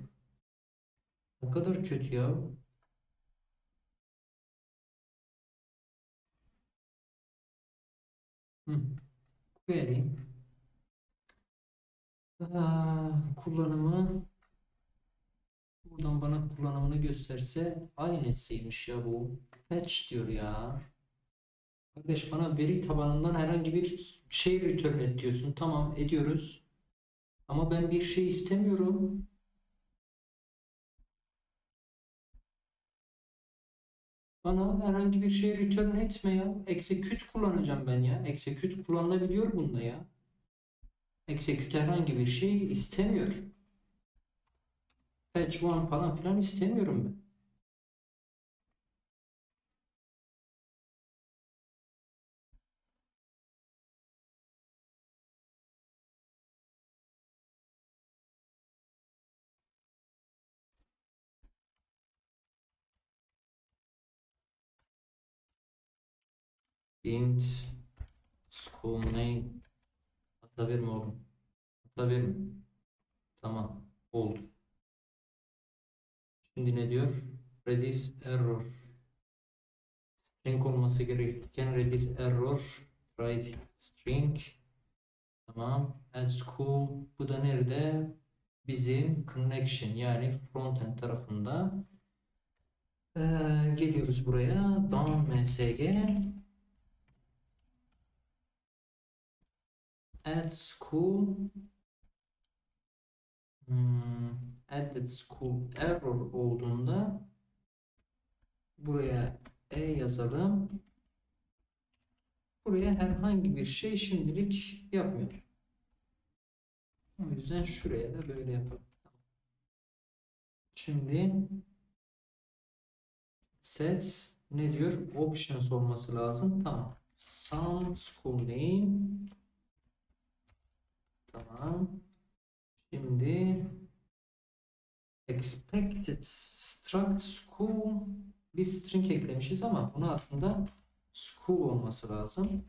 S1: Ne kadar kötü ya. Query. Aa, kullanımı buradan bana kullanımını gösterse aynısıymış ya bu. Fetch diyor ya. Kardeş bana veri tabanından herhangi bir şey return et diyorsun. Tamam ediyoruz. Ama ben bir şey istemiyorum. Bana herhangi bir şey return etme ya. Execute kullanacağım ben ya. Execute kullanılabiliyor bunda ya. Execute herhangi bir şey istemiyor. Fetch one falan filan istemiyorum ben. İnt school name ata verme oğlum. Ata verme. Tamam. Oldu. Şimdi ne diyor? Redis error. String olması gerekirken redis error. Write string. Tamam. Add school. Bu da nerede? Bizim connection yani frontend tarafında. Ee, geliyoruz buraya. Down msg. Add school. Hmm, added school error olduğunda buraya e yazalım. Buraya herhangi bir şey şimdilik yapmıyor. O yüzden şuraya da böyle yapalım. Şimdi sets ne diyor? Options olması lazım. Tamam. Some school name. Tamam. Şimdi expected struct school bir string eklemişiz ama bunu aslında school olması lazım.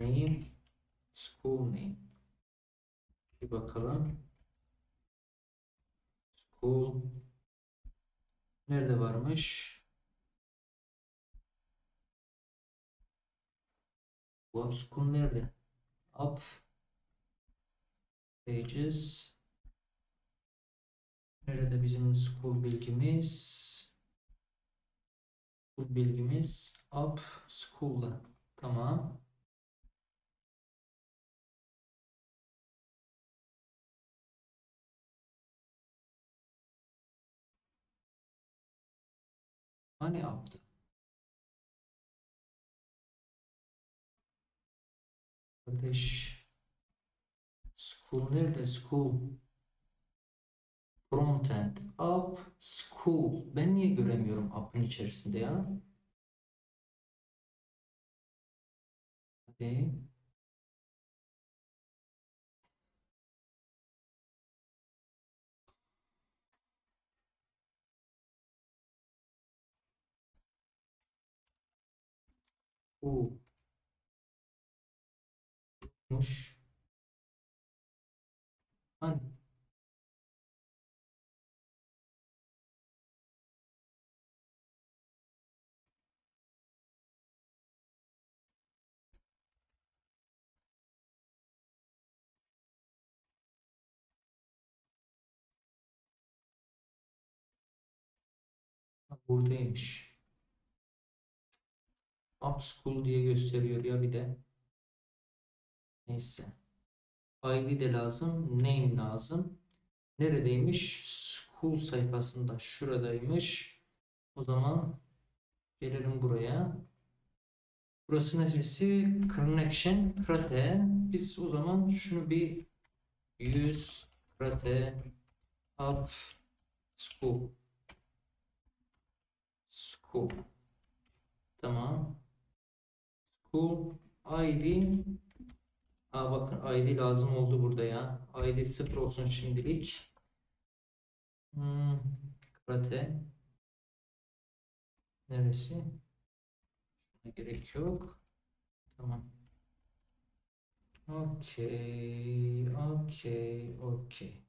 S1: Name school name. Bir bakalım. School nerede varmış? Bu school nerede? Up pages Nerede bizim school bilgimiz? School bilgimiz up school'da. Tamam. Hani up'tı? Kardeş. School nerede? School. Frontend. Up. School. Ben niye göremiyorum up'ın içerisinde ya? Hadi. Bu. Yokmuş. Hani? Ha, Buradaymış. Up school diye gösteriyor ya bir de. Neyse. ID de lazım. Name lazım. Neredeymiş? School sayfasında. Şuradaymış. O zaman gelelim buraya. Burası neresi? Connection krate. Biz o zaman şunu bir 100 krate up school school tamam school id Aa, bakın ID lazım oldu burada ya. ID 0 olsun şimdilik. Hmm, krate. Neresi? Şuna gerek yok. Tamam. Okey. Okey. Okey.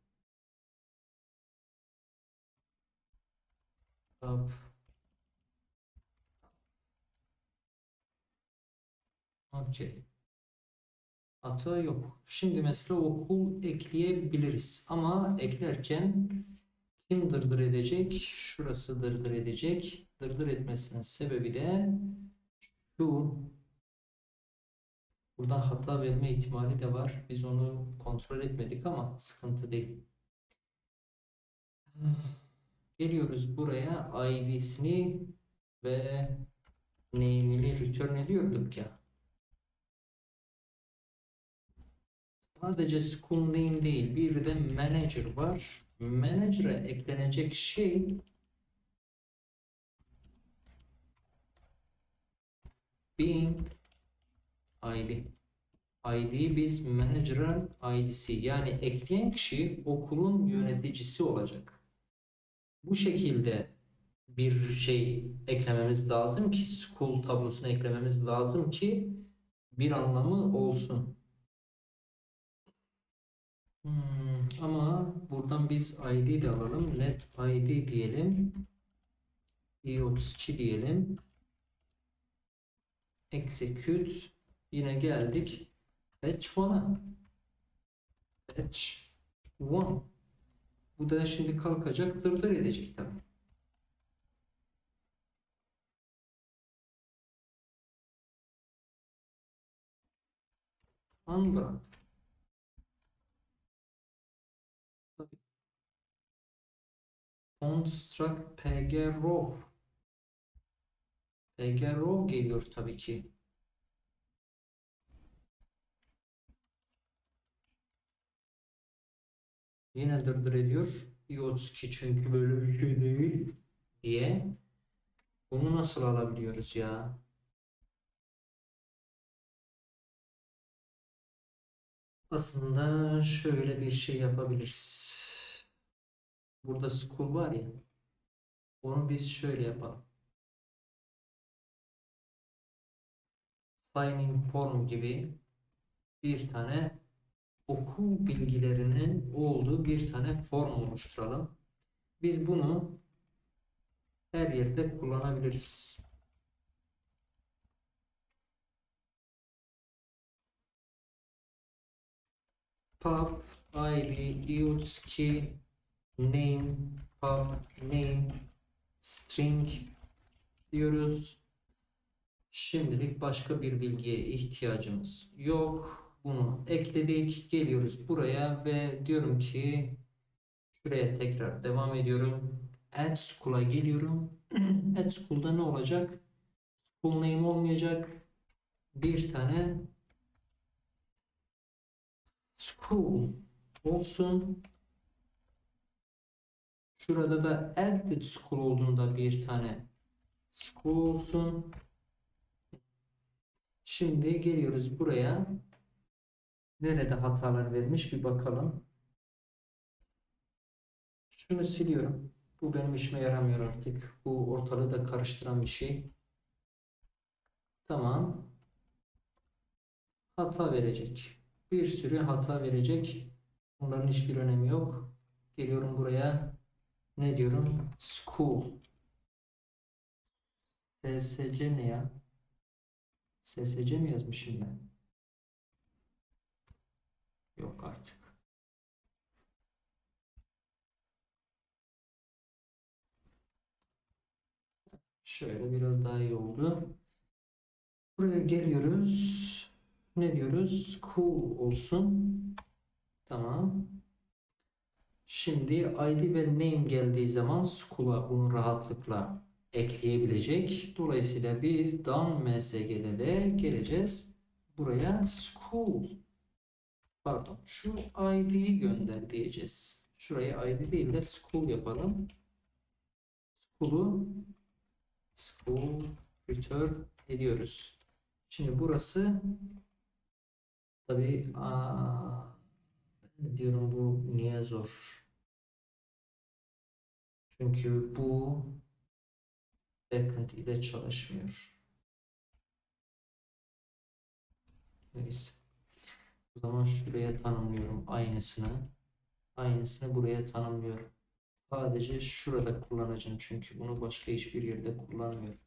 S1: Up. Okey. Hata yok. Şimdi mesela okul ekleyebiliriz. Ama eklerken kim dırdır edecek? Şurası dırdır edecek. Dırdır etmesinin sebebi de şu. Buradan hata verme ihtimali de var. Biz onu kontrol etmedik ama sıkıntı değil. Geliyoruz buraya ID'sini ve name'ini return ediyorduk ya. Sadece school name değil, bir de manager var. Manager'a eklenecek şey being ID. ID biz manager'ın ID'si yani ekleyen kişi okulun yöneticisi olacak. Bu şekilde bir şey eklememiz lazım ki school tablosuna eklememiz lazım ki bir anlamı olsun. Hmm, ama buradan biz ID de alalım. Let ID diyelim. i32 diyelim. Execute. Yine geldik. Fetch 1'a. Fetch 1. Bu da şimdi kalkacak dırdır edecek tabii. Unwrap. Construct pgrow. pgrow geliyor tabii ki. Yine dırdır ediyor. i32 çünkü böyle bir şey değil diye. Bunu nasıl alabiliyoruz ya? Aslında şöyle bir şey yapabiliriz. Burada school var ya. Onu biz şöyle yapalım. Sign in form gibi bir tane okul bilgilerinin olduğu bir tane form oluşturalım. Biz bunu her yerde kullanabiliriz. pub id i32 name pub name string diyoruz. Şimdilik başka bir bilgiye ihtiyacımız yok. Bunu ekledik. Geliyoruz buraya ve diyorum ki şuraya tekrar devam ediyorum. Add school'a geliyorum. Add school'da ne olacak? School name olmayacak. Bir tane school olsun. Şurada da added school olduğunda bir tane school olsun. Şimdi geliyoruz buraya. Nerede hatalar vermiş bir bakalım. Şunu siliyorum. Bu benim işime yaramıyor artık. Bu ortalığı da karıştıran bir şey. Tamam. Hata verecek bir sürü hata verecek. Bunların hiçbir önemi yok. Geliyorum buraya. Ne diyorum? School. SSC ne ya? SSC mi yazmışım ben? Yok artık. Şöyle biraz daha iyi oldu. Buraya geliyoruz ne diyoruz? Cool olsun. Tamam. Şimdi ID ve name geldiği zaman school'a bunu rahatlıkla ekleyebilecek. Dolayısıyla biz down msg'de geleceğiz. Buraya school pardon şu id'yi gönder diyeceğiz. Şuraya id değil de school yapalım. School'u school return ediyoruz. Şimdi burası ben diyorum bu niye zor? Çünkü bu backend ile çalışmıyor. Neyse. O zaman şuraya tanımlıyorum aynısını. Aynısını buraya tanımlıyorum. Sadece şurada kullanacağım çünkü bunu başka hiçbir yerde kullanmıyorum.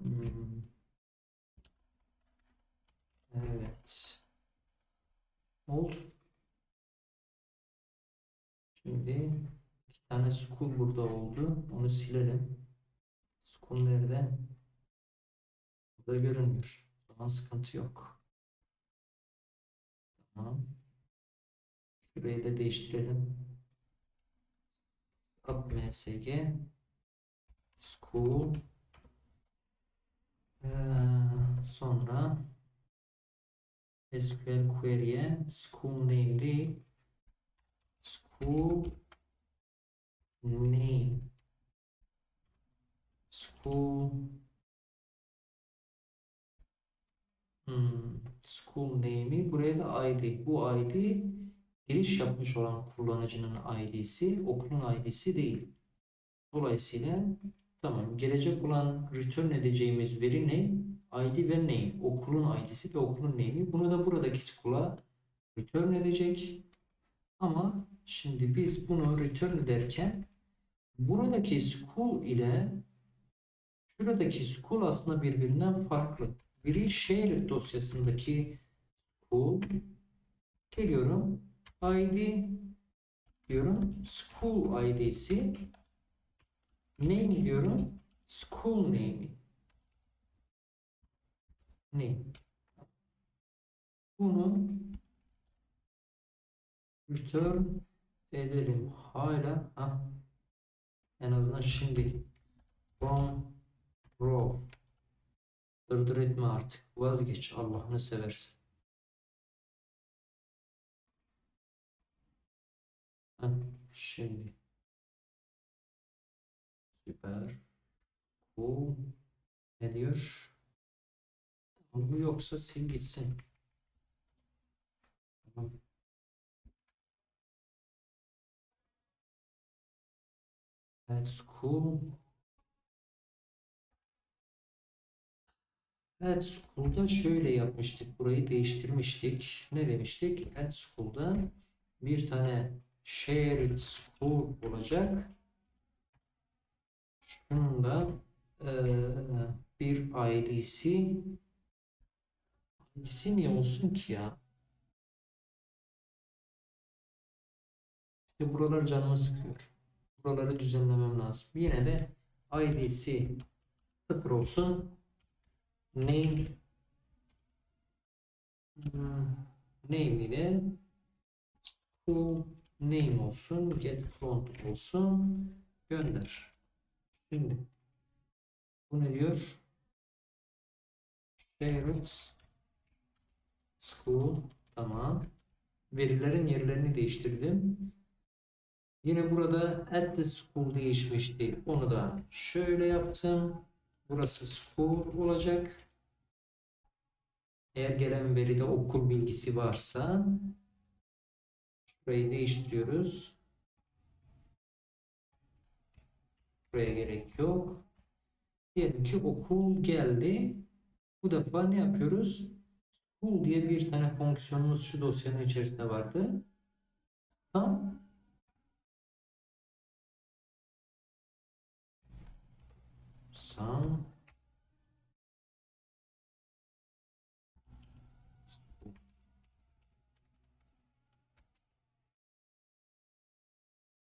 S1: Hmm. Evet. Oldu. Şimdi iki tane school burada oldu. Onu silelim. School nerede? Burada görünmüyor. O zaman sıkıntı yok. Tamam. Şurayı da değiştirelim. Up msg school ee, sonra SQL query'e school name değil school name. School hmm, school name'i buraya da ID bu ID giriş yapmış olan kullanıcının ID'si okulun ID'si değil. Dolayısıyla tamam gelecek olan return edeceğimiz veri ne? ID ve name. Okulun ID'si ve okulun name'i. Bunu da buradaki school'a return edecek. Ama şimdi biz bunu return ederken buradaki school ile şuradaki school aslında birbirinden farklı. Biri shared dosyasındaki school geliyorum ID diyorum school ID'si name diyorum school name'i name bunu return edelim. Hala ha, en azından şimdi from row dırdır etme artık. Vazgeç Allah'ını seversen. Ha, şimdi süper bu ne diyor? Bu yoksa sil gitsin. That's cool. At School'da şöyle yapmıştık. Burayı değiştirmiştik. Ne demiştik? At School'da bir tane shared school olacak. Şunun da eee, bir ID'si ID'si niye olsun ki ya? İşte buralar canımı sıkıyor. Buraları düzenlemem lazım. Yine de ID'si sıfır olsun. Name hmm, name ile school name olsun. Get cloned olsun. Gönder. Şimdi bu ne diyor? Shared school tamam. Verilerin yerlerini değiştirdim. Yine burada at the school değişmişti. Onu da şöyle yaptım. Burası school olacak. Eğer gelen veride okul bilgisi varsa şurayı değiştiriyoruz. Buraya gerek yok. Diyelim ki okul geldi. Bu defa ne yapıyoruz? School diye bir tane fonksiyonumuz şu dosyanın içerisinde vardı. Tam Sum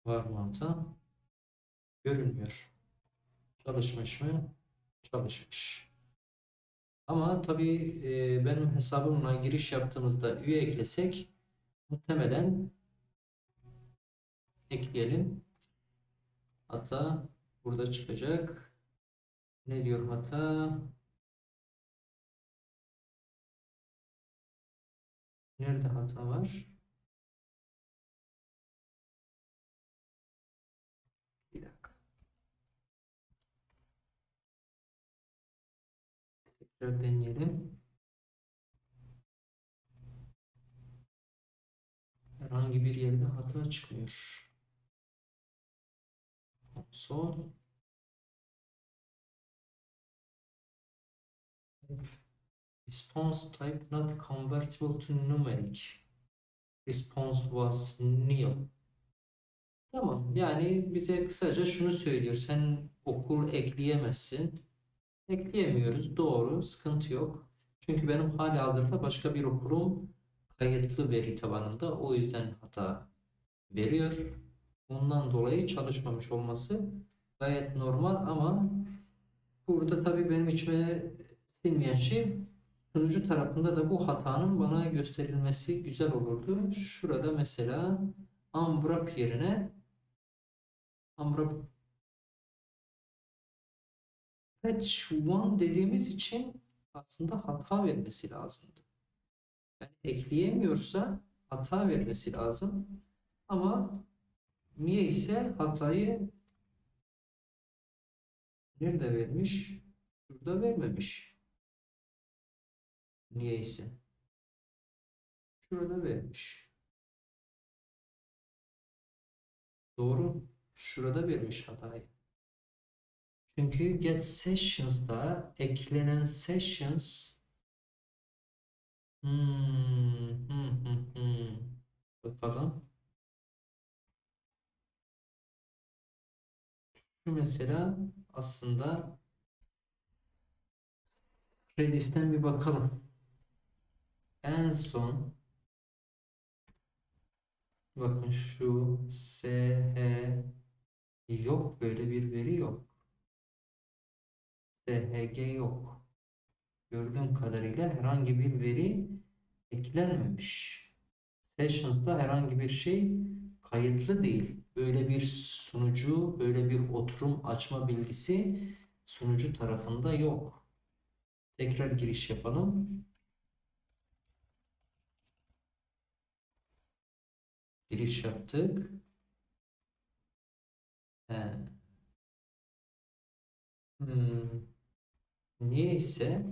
S1: var mı hata? Görünmüyor. Çalışmış mı? Çalışmış. Ama tabii e, benim hesabımla giriş yaptığımızda üye eklesek muhtemelen ekleyelim. Hata burada çıkacak. Ne diyor hata? Nerede hata var? Bir dakika. Tekrar deneyelim. Herhangi bir yerde hata çıkmıyor. Console Response type not convertible to numeric. Response was nil. Tamam. Yani bize kısaca şunu söylüyor. Sen okul ekleyemezsin. Ekleyemiyoruz. Doğru. Sıkıntı yok. Çünkü benim hali hazırda başka bir okulum kayıtlı veri tabanında. O yüzden hata veriyor. Bundan dolayı çalışmamış olması gayet normal ama burada tabii benim içime sinmeyen şey sunucu tarafında da bu hatanın bana gösterilmesi güzel olurdu. Şurada mesela unwrap yerine unwrap fetch one dediğimiz için aslında hata vermesi lazımdı. Yani ekleyemiyorsa hata vermesi lazım. Ama niye ise hatayı nerede vermiş? Şurada vermemiş. Niye ise. Şurada vermiş. Doğru. Şurada vermiş hatayı. Çünkü get sessions'da eklenen sessions hmm, hmm, hmm, hmm. Bakalım. Mesela aslında Redis'ten bir bakalım. En son bakın şu SH yok böyle bir veri yok. SHG yok. Gördüğüm kadarıyla herhangi bir veri eklenmemiş. Sessions'da herhangi bir şey kayıtlı değil. Böyle bir sunucu, böyle bir oturum açma bilgisi sunucu tarafında yok. Tekrar giriş yapalım. Giriş yaptık. He. Hmm. Niye ise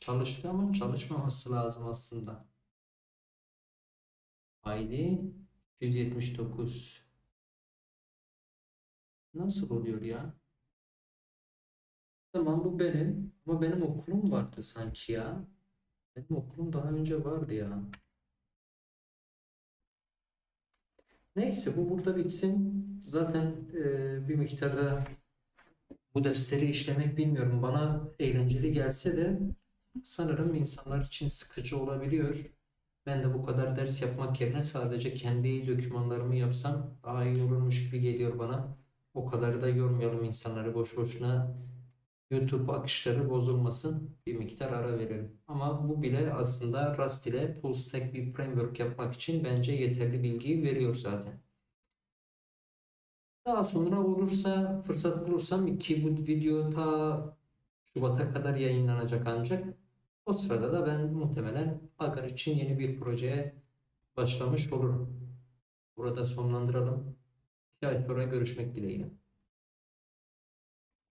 S1: çalıştı ama çalışmaması lazım aslında. ID 179 Nasıl oluyor ya? Tamam bu benim ama benim okulum vardı sanki ya. Benim okulum daha önce vardı ya. Neyse bu burada bitsin. Zaten e, bir miktarda bu dersleri işlemek bilmiyorum. Bana eğlenceli gelse de sanırım insanlar için sıkıcı olabiliyor. Ben de bu kadar ders yapmak yerine sadece kendi dokümanlarımı yapsam daha iyi olurmuş gibi geliyor bana. O kadar da yormayalım insanları boş boşuna. YouTube akışları bozulmasın. Bir miktar ara verelim. Ama bu bile aslında Rust ile full stack bir framework yapmak için bence yeterli bilgiyi veriyor zaten. Daha sonra olursa, fırsat bulursam ki bu video ta Şubat'a kadar yayınlanacak ancak o sırada da ben muhtemelen Agar için yeni bir projeye başlamış olurum. Burada sonlandıralım. Bir ay sonra görüşmek dileğiyle.